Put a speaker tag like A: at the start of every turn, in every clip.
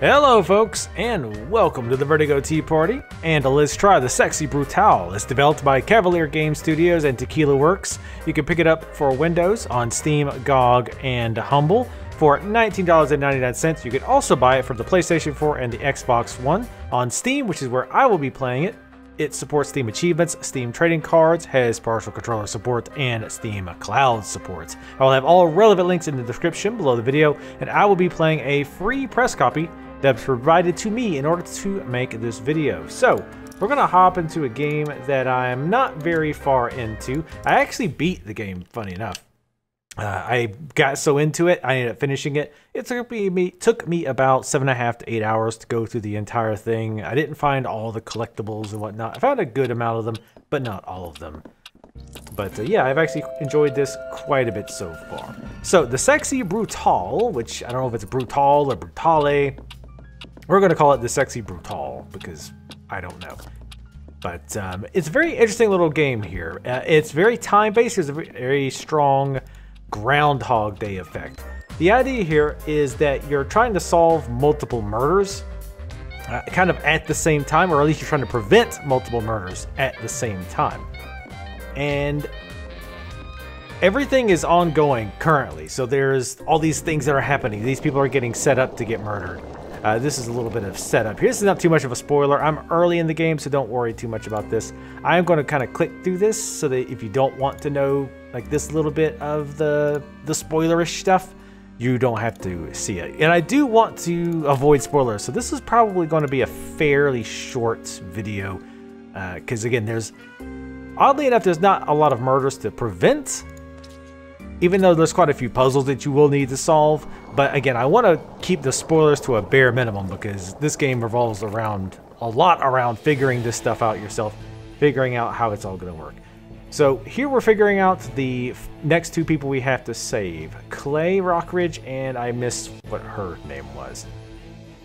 A: Hello, folks, and welcome to the Vertigo Tea Party. And let's try the Sexy Brutal. It's developed by Cavalier Game Studios and Tequila Works. You can pick it up for Windows on Steam, GOG, and Humble for $19.99. You can also buy it for the PlayStation 4 and the Xbox One on Steam, which is where I will be playing it. It supports Steam Achievements, Steam Trading Cards, has partial controller support, and Steam Cloud support. I will have all relevant links in the description below the video, and I will be playing a free press copy that's provided to me in order to make this video. So, we're gonna hop into a game that I'm not very far into. I actually beat the game, funny enough. Uh, I got so into it, I ended up finishing it. It took me, took me about seven and a half to eight hours to go through the entire thing. I didn't find all the collectibles and whatnot. I found a good amount of them, but not all of them. But uh, yeah, I've actually enjoyed this quite a bit so far. So the Sexy brutal, which I don't know if it's Brutal or Brutale, we're going to call it the Sexy Brutal because I don't know. But um, it's a very interesting little game here. Uh, it's very time-based. There's a very strong Groundhog Day effect. The idea here is that you're trying to solve multiple murders uh, kind of at the same time, or at least you're trying to prevent multiple murders at the same time. And everything is ongoing currently. So there's all these things that are happening. These people are getting set up to get murdered. Uh, this is a little bit of setup. This is not too much of a spoiler. I'm early in the game, so don't worry too much about this. I am going to kind of click through this so that if you don't want to know like this little bit of the the spoilerish stuff, you don't have to see it. And I do want to avoid spoilers, so this is probably going to be a fairly short video because uh, again, there's oddly enough, there's not a lot of murders to prevent even though there's quite a few puzzles that you will need to solve. But again, I want to keep the spoilers to a bare minimum because this game revolves around a lot around figuring this stuff out yourself, figuring out how it's all going to work. So here we're figuring out the next two people we have to save. Clay Rockridge and I missed what her name was.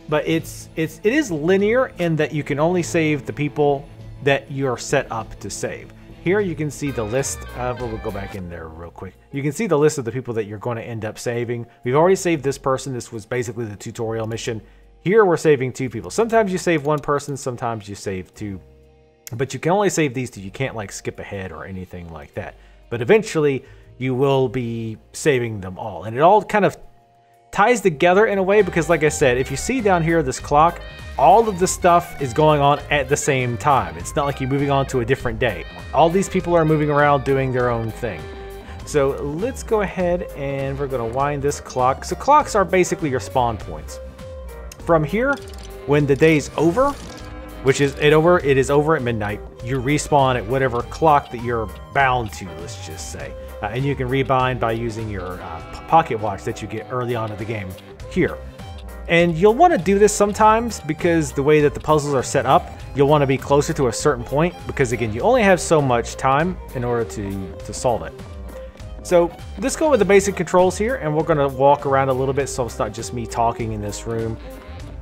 A: But it's it's it is linear in that you can only save the people that you're set up to save. Here you can see the list of, oh, we'll go back in there real quick. You can see the list of the people that you're going to end up saving. We've already saved this person. This was basically the tutorial mission. Here we're saving two people. Sometimes you save one person, sometimes you save two. But you can only save these two. You can't like skip ahead or anything like that. But eventually you will be saving them all. And it all kind of ties together in a way because like I said, if you see down here this clock, all of the stuff is going on at the same time. It's not like you're moving on to a different day. All these people are moving around doing their own thing. So let's go ahead and we're gonna wind this clock. So clocks are basically your spawn points. From here, when the day's over, which is it over, it is over at midnight, you respawn at whatever clock that you're bound to, let's just say. Uh, and you can rebind by using your uh, pocket watch that you get early on in the game here. And you'll want to do this sometimes because the way that the puzzles are set up, you'll want to be closer to a certain point because again, you only have so much time in order to, to solve it. So let's go with the basic controls here and we're going to walk around a little bit so it's not just me talking in this room.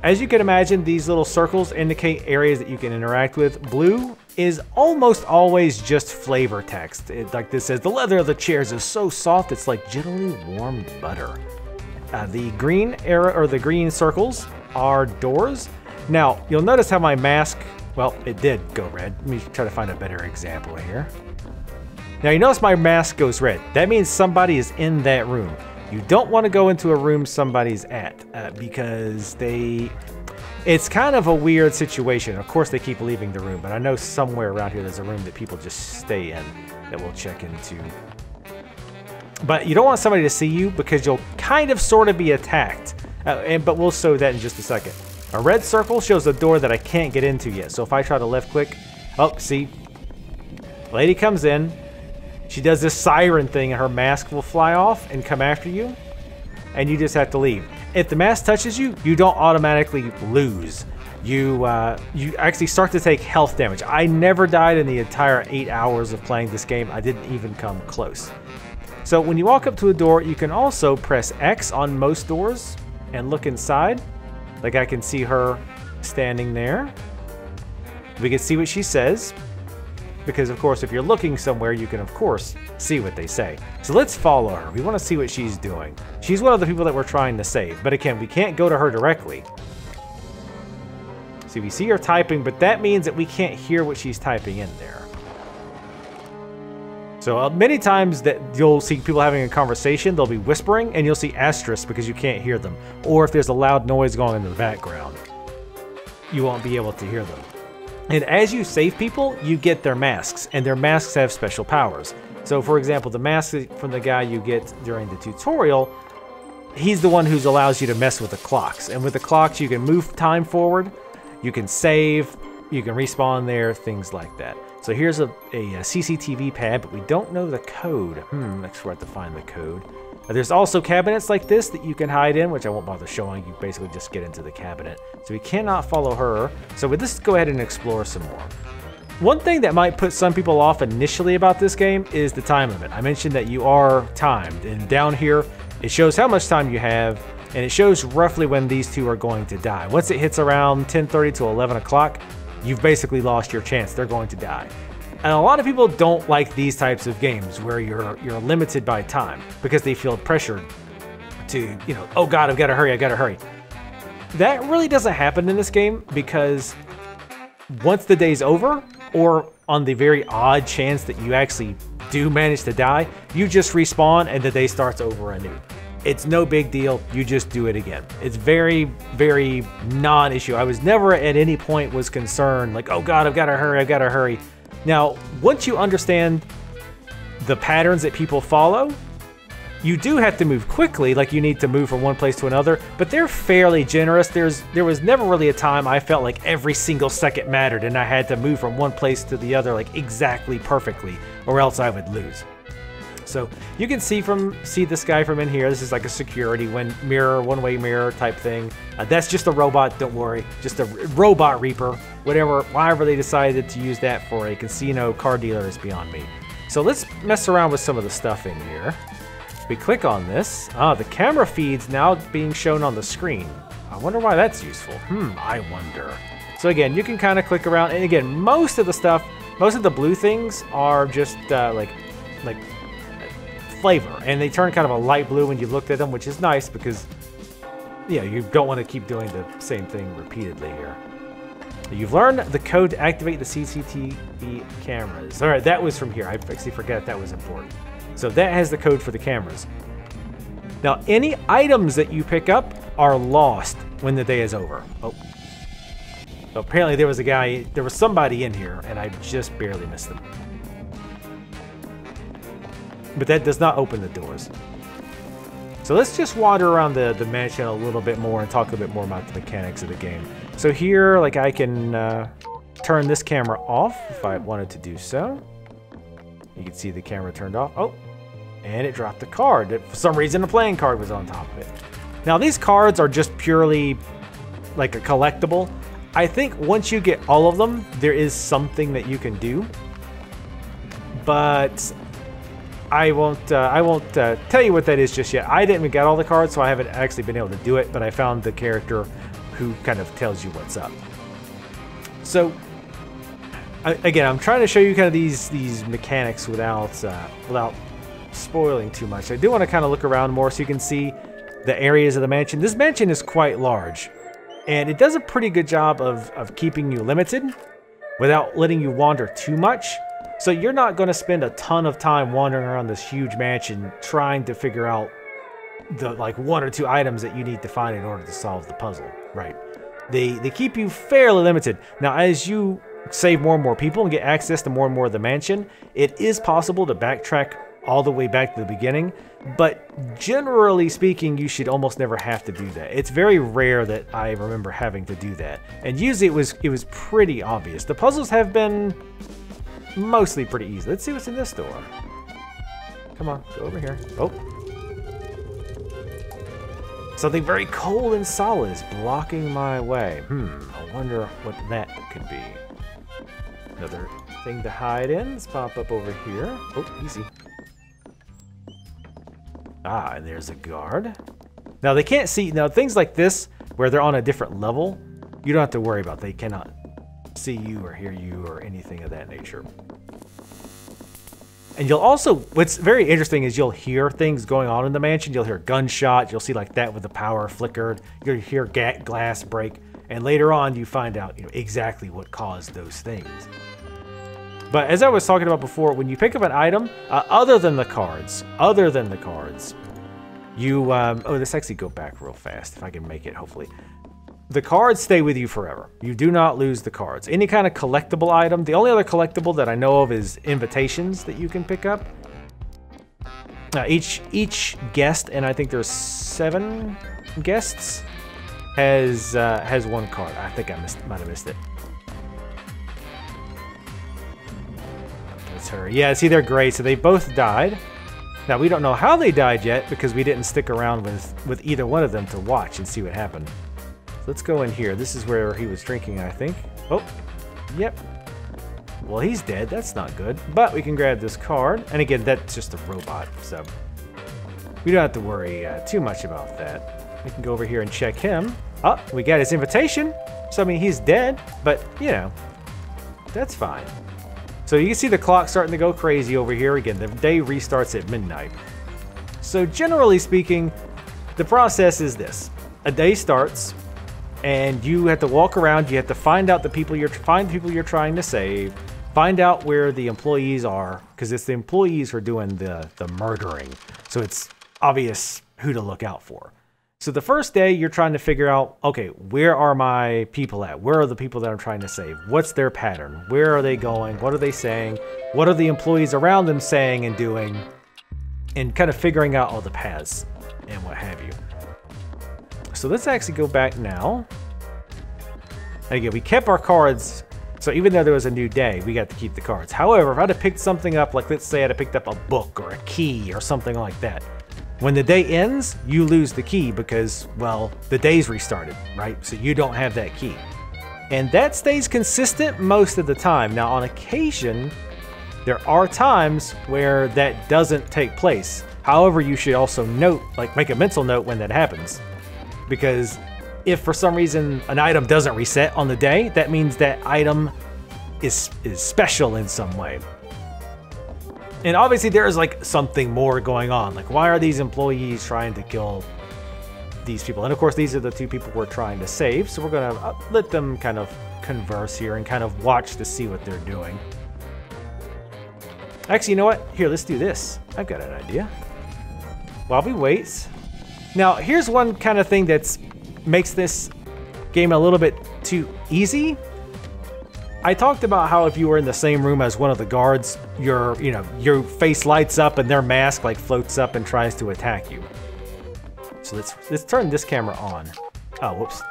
A: As you can imagine, these little circles indicate areas that you can interact with. Blue is almost always just flavor text. It, like this says, the leather of the chairs is so soft it's like gently warmed butter. Uh, the green arrow or the green circles are doors. Now, you'll notice how my mask, well, it did go red. Let me try to find a better example here. Now you notice my mask goes red. That means somebody is in that room. You don't want to go into a room somebody's at uh, because they... It's kind of a weird situation. Of course, they keep leaving the room, but I know somewhere around here there's a room that people just stay in that we'll check into. But you don't want somebody to see you because you'll kind of sort of be attacked. Uh, and But we'll show that in just a second. A red circle shows a door that I can't get into yet. So if I try to left click, oh, see, lady comes in, she does this siren thing and her mask will fly off and come after you. And you just have to leave. If the mask touches you, you don't automatically lose. You, uh, you actually start to take health damage. I never died in the entire 8 hours of playing this game. I didn't even come close. So when you walk up to a door, you can also press X on most doors and look inside. Like I can see her standing there. We can see what she says because of course if you're looking somewhere you can of course see what they say. So let's follow her. We want to see what she's doing. She's one of the people that we're trying to save, but again we can't go to her directly So we see her typing, but that means that we can't hear what she's typing in there. So uh, many times that you'll see people having a conversation, they'll be whispering, and you'll see asterisks because you can't hear them. Or if there's a loud noise going in the background, you won't be able to hear them. And as you save people, you get their masks, and their masks have special powers. So for example, the mask from the guy you get during the tutorial, he's the one who allows you to mess with the clocks. And with the clocks, you can move time forward, you can save, you can respawn there, things like that. So here's a, a, a CCTV pad, but we don't know the code. Hmm, where I have to find the code. There's also cabinets like this that you can hide in, which I won't bother showing. You basically just get into the cabinet. So we cannot follow her. So with this, go ahead and explore some more. One thing that might put some people off initially about this game is the time limit. I mentioned that you are timed, and down here, it shows how much time you have, and it shows roughly when these two are going to die. Once it hits around 10.30 to 11 o'clock, you've basically lost your chance. They're going to die. And a lot of people don't like these types of games where you're you're limited by time because they feel pressured to, you know, oh god, I've got to hurry, I got to hurry. That really doesn't happen in this game because once the day's over, or on the very odd chance that you actually do manage to die, you just respawn and the day starts over anew. It's no big deal. You just do it again. It's very, very non-issue. I was never at any point was concerned like, oh God, I've got to hurry. I've got to hurry. Now, once you understand the patterns that people follow, you do have to move quickly, like you need to move from one place to another, but they're fairly generous. There's There was never really a time I felt like every single second mattered and I had to move from one place to the other like exactly perfectly, or else I would lose. So you can see from see this guy from in here. This is like a security when mirror, one-way mirror type thing. Uh, that's just a robot. Don't worry, just a robot Reaper. Whatever, however they decided to use that for a casino car dealer is beyond me. So let's mess around with some of the stuff in here. We click on this. Ah, the camera feed's now being shown on the screen. I wonder why that's useful. Hmm, I wonder. So again, you can kind of click around, and again, most of the stuff, most of the blue things are just uh, like, like flavor, and they turn kind of a light blue when you looked at them, which is nice because, you know, you don't want to keep doing the same thing repeatedly here. You've learned the code to activate the CCTV cameras. All right, that was from here. I actually forgot that was important. So that has the code for the cameras. Now, any items that you pick up are lost when the day is over. Oh. So apparently there was a guy, there was somebody in here, and I just barely missed them. But that does not open the doors. So let's just wander around the, the mansion a little bit more and talk a bit more about the mechanics of the game. So here, like I can uh, turn this camera off if I wanted to do so. You can see the camera turned off. Oh, and it dropped a card. For some reason, a playing card was on top of it. Now, these cards are just purely like a collectible. I think once you get all of them, there is something that you can do. But I won't uh, I won't uh, tell you what that is just yet. I didn't get all the cards, so I haven't actually been able to do it, but I found the character who kind of tells you what's up. So, I, again, I'm trying to show you kind of these these mechanics without uh, without spoiling too much. I do want to kind of look around more so you can see the areas of the mansion. This mansion is quite large, and it does a pretty good job of, of keeping you limited without letting you wander too much. So you're not going to spend a ton of time wandering around this huge mansion trying to figure out the like one or two items that you need to find in order to solve the puzzle, right? They they keep you fairly limited. Now as you save more and more people and get access to more and more of the mansion, it is possible to backtrack all the way back to the beginning, but generally speaking, you should almost never have to do that. It's very rare that I remember having to do that. And usually it was it was pretty obvious. The puzzles have been mostly pretty easy. Let's see what's in this door. Come on, go over here. Oh. Something very cold and solid is blocking my way. Hmm, I wonder what that could be. Another thing to hide in. Let's pop up over here. Oh, easy. Ah, and there's a guard. Now, they can't see... Now, things like this, where they're on a different level, you don't have to worry about. They cannot see you or hear you or anything of that nature. And you'll also, what's very interesting is you'll hear things going on in the mansion. You'll hear gunshots. You'll see like that with the power flickered. You'll hear glass break. And later on, you find out you know, exactly what caused those things. But as I was talking about before, when you pick up an item, uh, other than the cards, other than the cards, you, um, oh, let's actually go back real fast if I can make it, hopefully. The cards stay with you forever. You do not lose the cards. Any kind of collectible item, the only other collectible that I know of is invitations that you can pick up. Now each each guest, and I think there's seven guests, has uh, has one card. I think I missed, might have missed it. That's her. Yeah, see, they're great. So they both died. Now we don't know how they died yet because we didn't stick around with with either one of them to watch and see what happened. Let's go in here. This is where he was drinking, I think. Oh, yep. Well, he's dead. That's not good. But we can grab this card. And again, that's just a robot, so we don't have to worry uh, too much about that. We can go over here and check him. Oh, we got his invitation. So, I mean, he's dead, but, you know, that's fine. So you can see the clock starting to go crazy over here. Again, the day restarts at midnight. So generally speaking, the process is this. A day starts, and you have to walk around. You have to find out the people you're find the people you're trying to save. Find out where the employees are, because it's the employees who are doing the the murdering. So it's obvious who to look out for. So the first day you're trying to figure out, okay, where are my people at? Where are the people that I'm trying to save? What's their pattern? Where are they going? What are they saying? What are the employees around them saying and doing? And kind of figuring out all the paths and what have you. So let's actually go back now. And again, we kept our cards. So even though there was a new day, we got to keep the cards. However, if I'd have picked something up, like let's say I'd have picked up a book or a key or something like that, when the day ends, you lose the key because, well, the day's restarted, right? So you don't have that key. And that stays consistent most of the time. Now, on occasion, there are times where that doesn't take place. However, you should also note, like make a mental note when that happens because if for some reason an item doesn't reset on the day, that means that item is is special in some way. And obviously there is like something more going on. Like why are these employees trying to kill these people? And of course these are the two people we're trying to save, so we're to uh, let them kind of converse here and kind of watch to see what they're doing. Actually, you know what? Here, let's do this. I've got an idea. While we wait, now, here's one kind of thing that makes this game a little bit too easy. I talked about how if you were in the same room as one of the guards, your you know your face lights up and their mask like floats up and tries to attack you. So let's let's turn this camera on. Oh, whoops.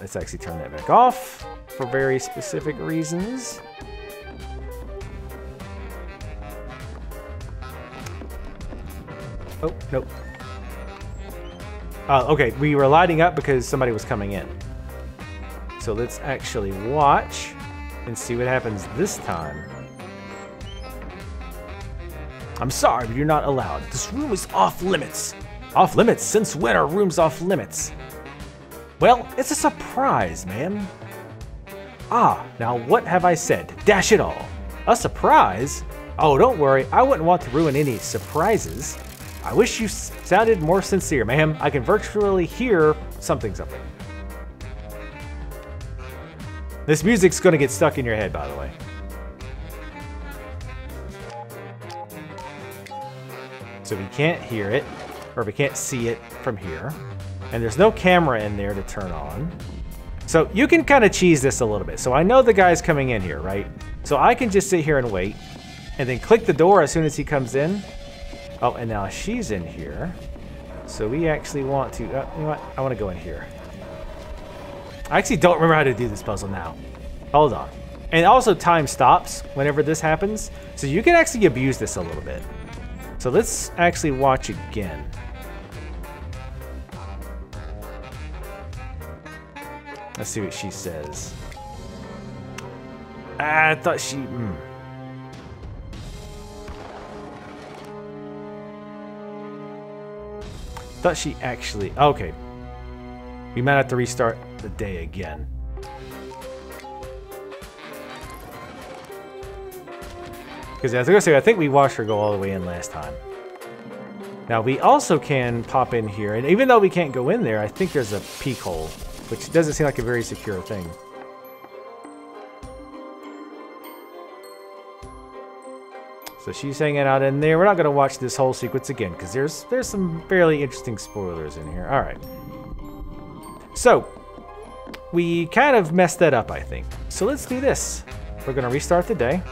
A: Let's actually turn that back off for very specific reasons. Oh, nope. Uh, okay, we were lighting up because somebody was coming in. So let's actually watch and see what happens this time. I'm sorry, but you're not allowed. This room is off limits. Off limits? Since when are rooms off limits? Well, it's a surprise, ma'am. Ah, now what have I said? Dash it all. A surprise? Oh, don't worry, I wouldn't want to ruin any surprises. I wish you sounded more sincere, ma'am. I can virtually hear something something. This music's gonna get stuck in your head, by the way. So we can't hear it, or we can't see it from here. And there's no camera in there to turn on. So you can kind of cheese this a little bit. So I know the guy's coming in here, right? So I can just sit here and wait, and then click the door as soon as he comes in, Oh, and now she's in here. So we actually want to, uh, you know what? I want to go in here. I actually don't remember how to do this puzzle now. Hold on. And also time stops whenever this happens. So you can actually abuse this a little bit. So let's actually watch again. Let's see what she says. I thought she... Mm. Thought she actually... Okay. We might have to restart the day again. Because as I was say, I think we watched her go all the way in last time. Now we also can pop in here, and even though we can't go in there, I think there's a peek hole, which doesn't seem like a very secure thing. So she's hanging out in there. We're not going to watch this whole sequence again because there's there's some fairly interesting spoilers in here. All right. So we kind of messed that up, I think. So let's do this. We're going to restart the day.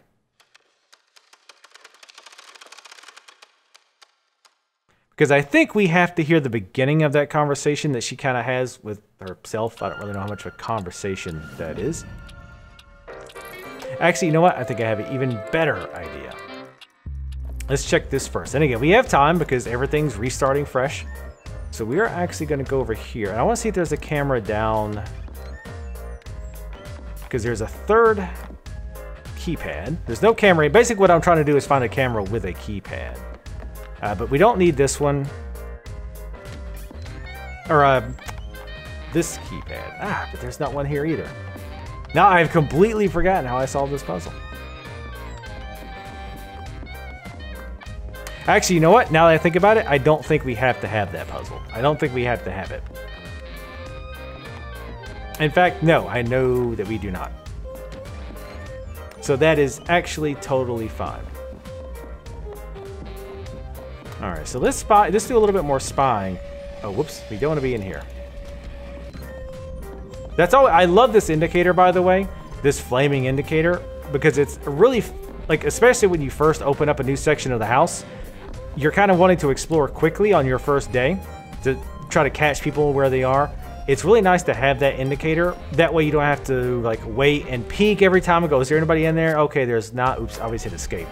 A: Because I think we have to hear the beginning of that conversation that she kind of has with herself. I don't really know how much of a conversation that is. Actually, you know what? I think I have an even better idea. Let's check this first. And again, we have time because everything's restarting fresh. So we are actually going to go over here. And I want to see if there's a camera down. Because there's a third keypad. There's no camera. Basically what I'm trying to do is find a camera with a keypad. Uh, but we don't need this one. Or uh, this keypad. Ah, but there's not one here either. Now I've completely forgotten how I solved this puzzle. Actually, you know what? Now that I think about it, I don't think we have to have that puzzle. I don't think we have to have it. In fact, no, I know that we do not. So that is actually totally fine. All right, so let's spy. Let's do a little bit more spying. Oh, whoops! We don't want to be in here. That's all. I love this indicator, by the way. This flaming indicator because it's really like, especially when you first open up a new section of the house you're kind of wanting to explore quickly on your first day to try to catch people where they are, it's really nice to have that indicator. That way you don't have to like wait and peek every time it goes. Is there anybody in there? Okay, there's not. Oops, I always hit escape.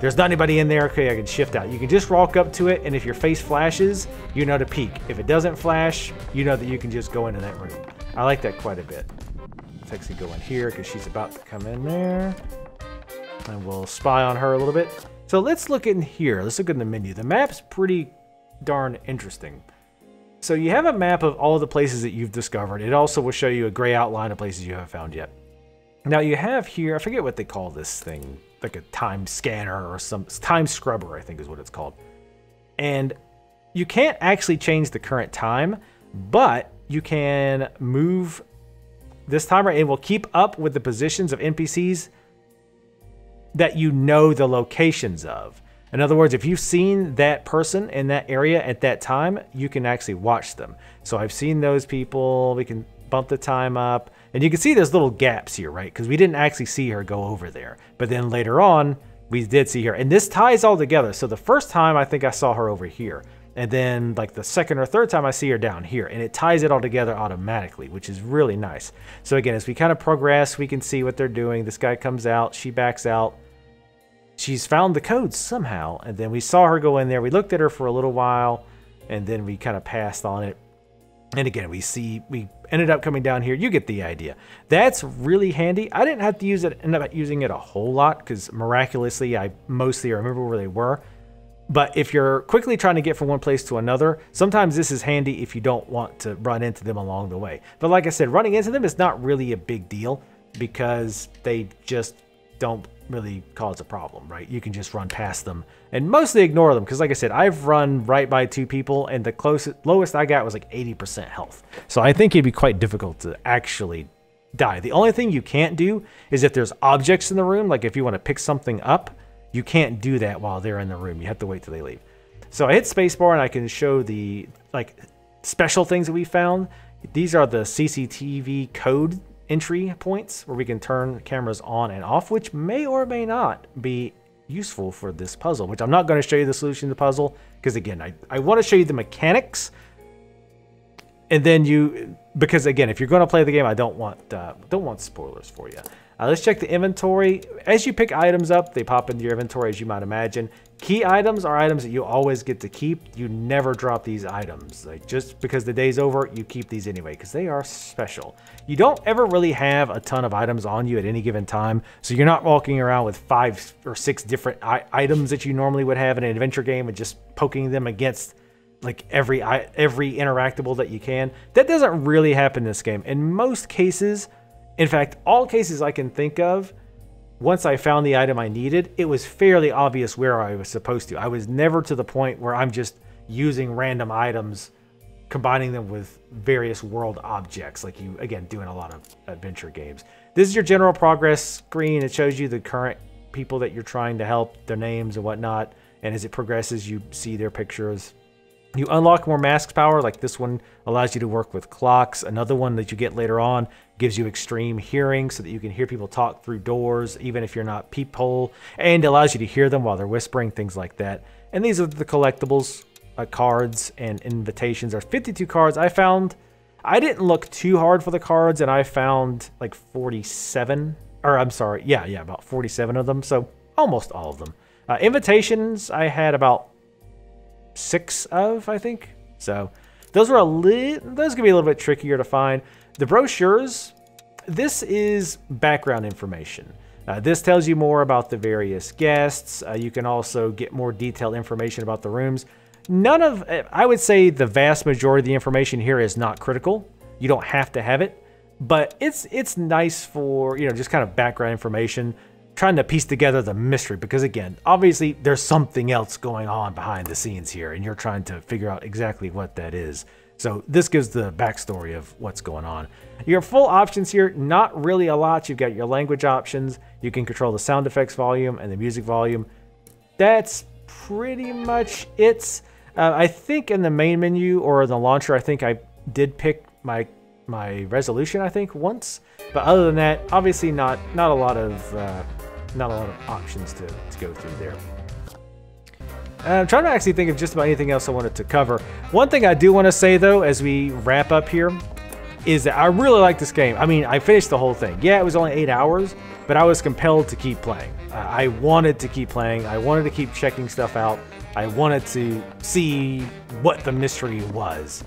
A: There's not anybody in there. Okay, I can shift out. You can just walk up to it, and if your face flashes, you know to peek. If it doesn't flash, you know that you can just go into that room. I like that quite a bit. Let's actually go in here because she's about to come in there. And we'll spy on her a little bit. So let's look in here. Let's look in the menu. The map's pretty darn interesting. So you have a map of all the places that you've discovered. It also will show you a gray outline of places you haven't found yet. Now you have here, I forget what they call this thing, like a time scanner or some time scrubber, I think is what it's called. And you can't actually change the current time, but you can move this timer and will keep up with the positions of NPCs that you know the locations of. In other words, if you've seen that person in that area at that time, you can actually watch them. So I've seen those people. We can bump the time up. And you can see there's little gaps here, right? Because we didn't actually see her go over there. But then later on, we did see her. And this ties all together. So the first time, I think I saw her over here. And then like the second or third time I see her down here and it ties it all together automatically, which is really nice. So again, as we kind of progress, we can see what they're doing. This guy comes out, she backs out. She's found the codes somehow. And then we saw her go in there. We looked at her for a little while and then we kind of passed on it. And again, we see, we ended up coming down here. You get the idea. That's really handy. I didn't have to use it, end up using it a whole lot because miraculously, I mostly remember where they were. But if you're quickly trying to get from one place to another, sometimes this is handy if you don't want to run into them along the way. But like I said, running into them is not really a big deal because they just don't really cause a problem, right? You can just run past them and mostly ignore them because like I said, I've run right by two people and the closest lowest I got was like 80% health. So I think it'd be quite difficult to actually die. The only thing you can't do is if there's objects in the room, like if you want to pick something up, you can't do that while they're in the room. You have to wait till they leave. So I hit spacebar and I can show the like special things that we found. These are the CCTV code entry points where we can turn cameras on and off, which may or may not be useful for this puzzle, which I'm not going to show you the solution to the puzzle because again, I, I want to show you the mechanics and then you, because again, if you're going to play the game, I don't want, uh, don't want spoilers for you. Uh, let's check the inventory. As you pick items up, they pop into your inventory as you might imagine. Key items are items that you always get to keep. You never drop these items. Like just because the day's over, you keep these anyway because they are special. You don't ever really have a ton of items on you at any given time, so you're not walking around with five or six different items that you normally would have in an adventure game and just poking them against like every every interactable that you can. That doesn't really happen in this game. In most cases, in fact, all cases I can think of, once I found the item I needed, it was fairly obvious where I was supposed to. I was never to the point where I'm just using random items, combining them with various world objects, like you, again, doing a lot of adventure games. This is your general progress screen. It shows you the current people that you're trying to help, their names and whatnot. And as it progresses, you see their pictures. You unlock more mask power, like this one allows you to work with clocks. Another one that you get later on gives you extreme hearing so that you can hear people talk through doors, even if you're not peephole, and allows you to hear them while they're whispering, things like that. And these are the collectibles, uh, cards, and invitations. There's 52 cards. I found, I didn't look too hard for the cards, and I found like 47, or I'm sorry, yeah, yeah, about 47 of them. So almost all of them. Uh, invitations, I had about six of, I think. So those were a little, those can be a little bit trickier to find. The brochures, this is background information. Uh, this tells you more about the various guests. Uh, you can also get more detailed information about the rooms. None of, I would say the vast majority of the information here is not critical. You don't have to have it, but it's it's nice for, you know, just kind of background information trying to piece together the mystery because again, obviously there's something else going on behind the scenes here and you're trying to figure out exactly what that is. So this gives the backstory of what's going on. Your full options here, not really a lot. You've got your language options. You can control the sound effects volume and the music volume. That's pretty much it. Uh, I think in the main menu or the launcher, I think I did pick my my resolution, I think, once. But other than that, obviously not not a lot of uh, not a lot of options to, to go through there. And I'm trying to actually think of just about anything else I wanted to cover. One thing I do want to say though, as we wrap up here, is that I really like this game. I mean, I finished the whole thing. Yeah, it was only eight hours, but I was compelled to keep playing. Uh, I wanted to keep playing. I wanted to keep checking stuff out. I wanted to see what the mystery was.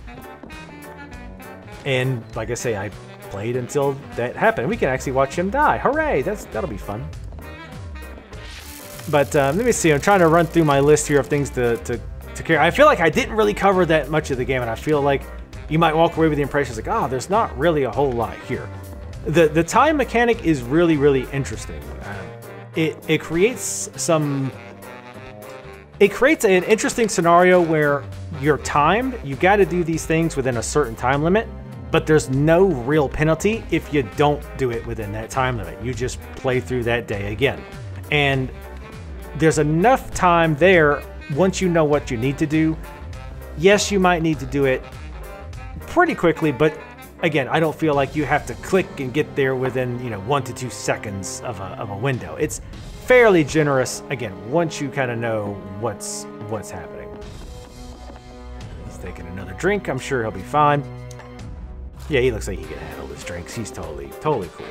A: And like I say, I played until that happened. We can actually watch him die. Hooray! That's that'll be fun. But um, let me see. I'm trying to run through my list here of things to, to, to care. I feel like I didn't really cover that much of the game, and I feel like you might walk away with the impression like, oh, there's not really a whole lot here. The the time mechanic is really really interesting. Uh, it it creates some. It creates an interesting scenario where you're timed. You got to do these things within a certain time limit, but there's no real penalty if you don't do it within that time limit. You just play through that day again. And there's enough time there once you know what you need to do. Yes, you might need to do it pretty quickly, but again, I don't feel like you have to click and get there within, you know, one to two seconds of a, of a window. It's fairly generous, again, once you kind of know what's what's happening. He's taking another drink. I'm sure he'll be fine. Yeah, he looks like he can handle his drinks. He's totally, totally cool.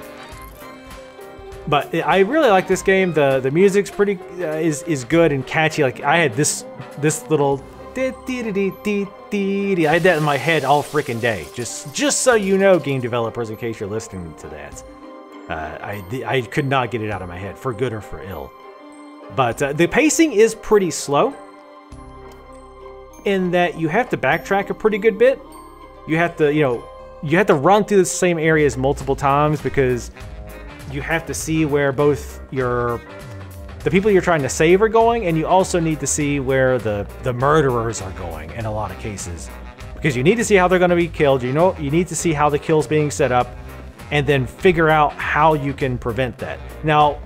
A: But I really like this game. The the music's pretty uh, is is good and catchy. Like I had this this little I had that in my head all freaking day. Just just so you know, game developers, in case you're listening to that, uh, I I could not get it out of my head for good or for ill. But uh, the pacing is pretty slow. In that you have to backtrack a pretty good bit. You have to you know you have to run through the same areas multiple times because you have to see where both your the people you're trying to save are going, and you also need to see where the the murderers are going in a lot of cases, because you need to see how they're going to be killed. You know, you need to see how the kill's being set up, and then figure out how you can prevent that. Now,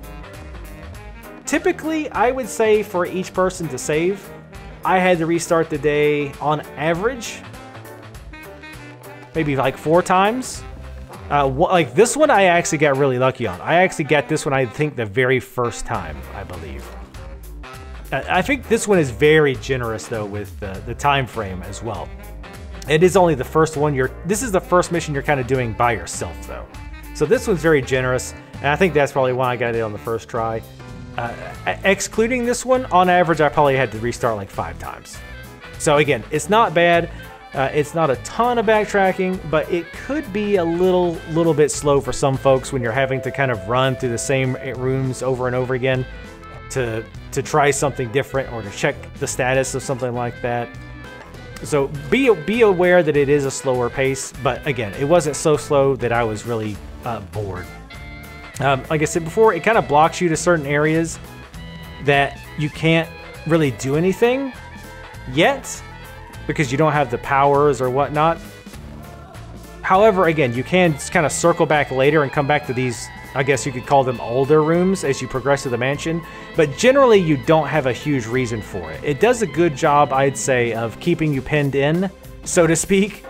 A: typically, I would say for each person to save, I had to restart the day on average, maybe like four times uh, like this one, I actually got really lucky on. I actually got this one, I think, the very first time, I believe. Uh, I think this one is very generous though with the, the time frame as well. It is only the first one you're. This is the first mission you're kind of doing by yourself though, so this one's very generous, and I think that's probably why I got it on the first try. Uh, excluding this one, on average, I probably had to restart like five times. So again, it's not bad. Uh, it's not a ton of backtracking, but it could be a little little bit slow for some folks when you're having to kind of run through the same rooms over and over again to to try something different or to check the status of something like that. So be be aware that it is a slower pace, but again, it wasn't so slow that I was really uh, bored. Um, like I said before, it kind of blocks you to certain areas that you can't really do anything yet because you don't have the powers or whatnot. However, again, you can kind of circle back later and come back to these, I guess you could call them older rooms as you progress to the mansion. But generally, you don't have a huge reason for it. It does a good job, I'd say, of keeping you pinned in, so to speak,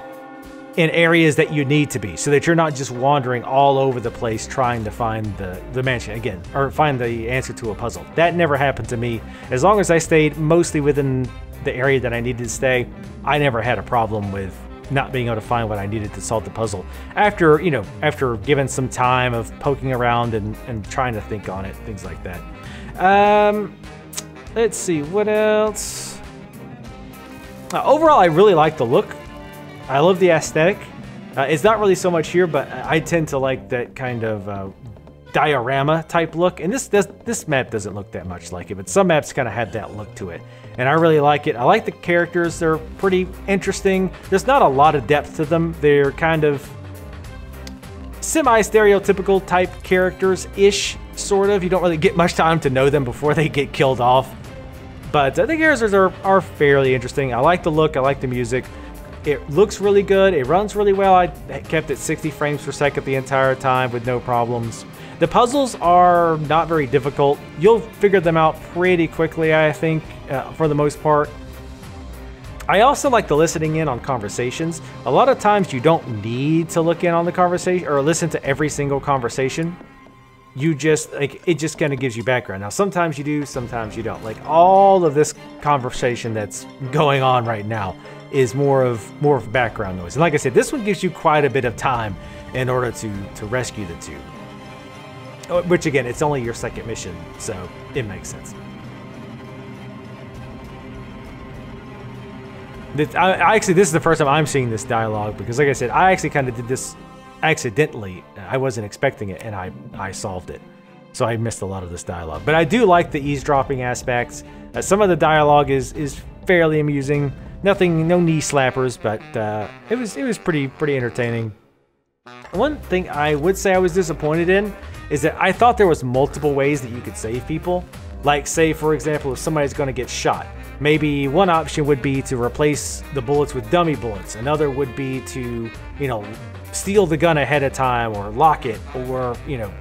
A: in areas that you need to be so that you're not just wandering all over the place trying to find the, the mansion again or find the answer to a puzzle. That never happened to me. As long as I stayed mostly within the area that I needed to stay, I never had a problem with not being able to find what I needed to solve the puzzle. After, you know, after given some time of poking around and, and trying to think on it, things like that. Um, let's see, what else? Uh, overall, I really like the look I love the aesthetic. Uh, it's not really so much here, but I tend to like that kind of uh, diorama type look. And this, this this map doesn't look that much like it, but some maps kind of have that look to it. And I really like it. I like the characters. They're pretty interesting. There's not a lot of depth to them. They're kind of semi-stereotypical type characters-ish, sort of. You don't really get much time to know them before they get killed off. But the characters are, are fairly interesting. I like the look. I like the music. It looks really good. It runs really well. I kept it 60 frames per second the entire time with no problems. The puzzles are not very difficult. You'll figure them out pretty quickly, I think, uh, for the most part. I also like the listening in on conversations. A lot of times you don't need to look in on the conversation or listen to every single conversation. You just, like, it just kind of gives you background. Now, sometimes you do, sometimes you don't. Like, all of this conversation that's going on right now is more of more of background noise. And like I said, this one gives you quite a bit of time in order to to rescue the two. Oh, which again, it's only your second mission, so it makes sense. This, I, I actually, this is the first time I'm seeing this dialogue because, like I said, I actually kind of did this accidentally. I wasn't expecting it, and I I solved it. So I missed a lot of this dialogue. But I do like the eavesdropping aspects. Uh, some of the dialogue is is fairly amusing. Nothing, no knee slappers, but uh, it was it was pretty pretty entertaining. One thing I would say I was disappointed in is that I thought there was multiple ways that you could save people. Like say for example, if somebody's going to get shot, maybe one option would be to replace the bullets with dummy bullets. Another would be to, you know, steal the gun ahead of time or lock it or, you know,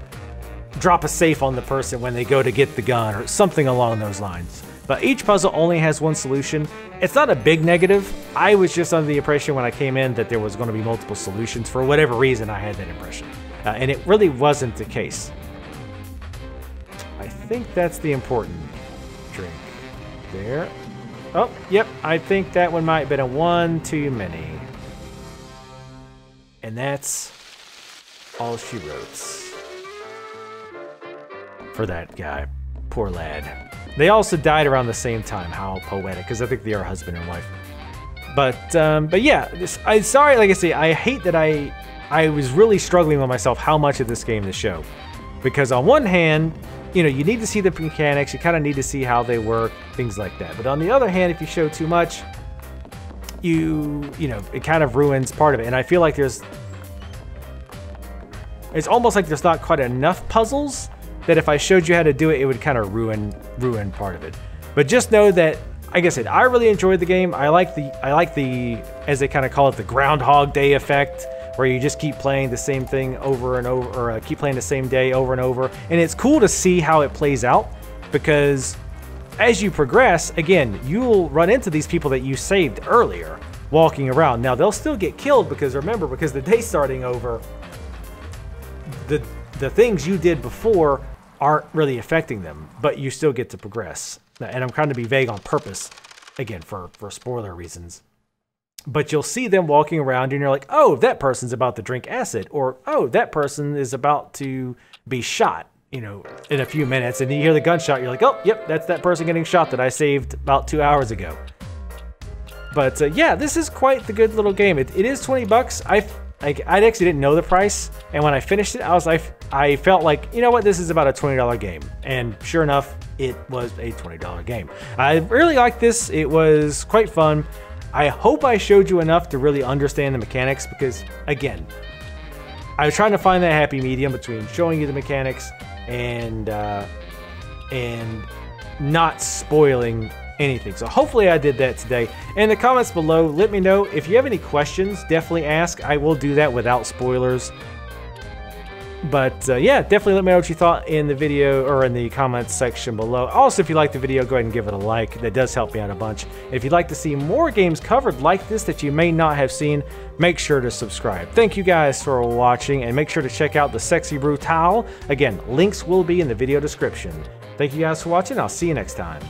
A: drop a safe on the person when they go to get the gun or something along those lines. But each puzzle only has one solution. It's not a big negative. I was just under the impression when I came in that there was going to be multiple solutions. For whatever reason, I had that impression. Uh, and it really wasn't the case. I think that's the important drink. There. Oh, yep. I think that one might have been a one too many. And that's all she wrote. For that guy. Poor lad. They also died around the same time. How poetic, because I think they are husband and wife. But um, but yeah, this, I sorry, like I say, I hate that I I was really struggling with myself how much of this game to show, because on one hand, you know, you need to see the mechanics, you kind of need to see how they work, things like that. But on the other hand, if you show too much, you you know, it kind of ruins part of it. And I feel like there's it's almost like there's not quite enough puzzles that if I showed you how to do it, it would kind of ruin ruin part of it. But just know that, like I said, I really enjoyed the game. I like the I like the as they kind of call it the Groundhog Day effect, where you just keep playing the same thing over and over, or uh, keep playing the same day over and over. And it's cool to see how it plays out because as you progress, again, you'll run into these people that you saved earlier walking around. Now they'll still get killed because remember, because the day's starting over, the the things you did before aren't really affecting them, but you still get to progress. And I'm trying to be vague on purpose, again, for, for spoiler reasons. But you'll see them walking around and you're like, oh, that person's about to drink acid, or oh, that person is about to be shot, you know, in a few minutes. And you hear the gunshot, you're like, oh, yep, that's that person getting shot that I saved about two hours ago. But uh, yeah, this is quite the good little game. It, it is 20 bucks. I like I actually didn't know the price, and when I finished it, I was like, I felt like, you know what, this is about a $20 game. And sure enough, it was a $20 game. I really liked this. It was quite fun. I hope I showed you enough to really understand the mechanics because, again, I was trying to find that happy medium between showing you the mechanics and uh, and not spoiling anything. So hopefully I did that today. In the comments below, let me know if you have any questions. Definitely ask. I will do that without spoilers. But uh, yeah, definitely let me know what you thought in the video or in the comments section below. Also, if you liked the video, go ahead and give it a like. That does help me out a bunch. If you'd like to see more games covered like this that you may not have seen, make sure to subscribe. Thank you guys for watching, and make sure to check out the Sexy Towel. Again, links will be in the video description. Thank you guys for watching. I'll see you next time.